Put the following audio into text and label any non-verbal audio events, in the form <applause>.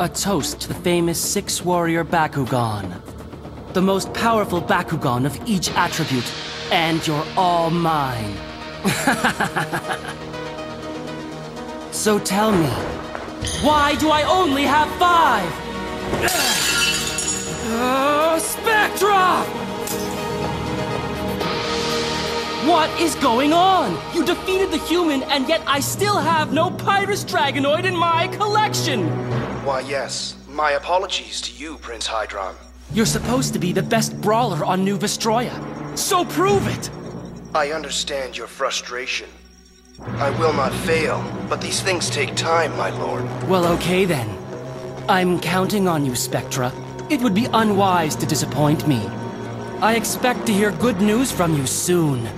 A toast to the famous Six Warrior Bakugan. The most powerful Bakugan of each attribute, and you're all mine. <laughs> so tell me, why do I only have five? Uh, Spectra! What is going on? You defeated the human, and yet I still have no Pyrus Dragonoid in my collection! Why, yes. My apologies to you, Prince Hydron. You're supposed to be the best brawler on New Vestroia. So prove it! I understand your frustration. I will not fail, but these things take time, my lord. Well, okay then. I'm counting on you, Spectra. It would be unwise to disappoint me. I expect to hear good news from you soon.